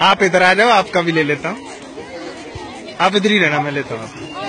आप इधर आ जाओ, आपका भी ले लेता हूँ आप इधर ही रहना, मैं लेता हूँ आपको।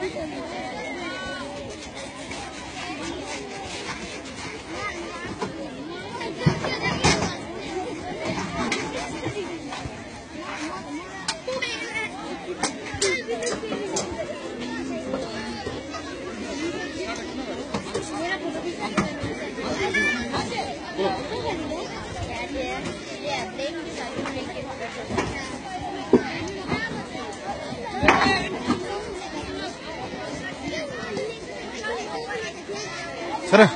Yeah, they सर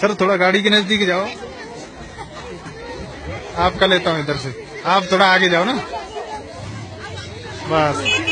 सर, थोड़ा गाड़ी के नज़दीक जाओ। आपका लेता हूँ इधर से। आप थोड़ा आगे जाओ ना। बस।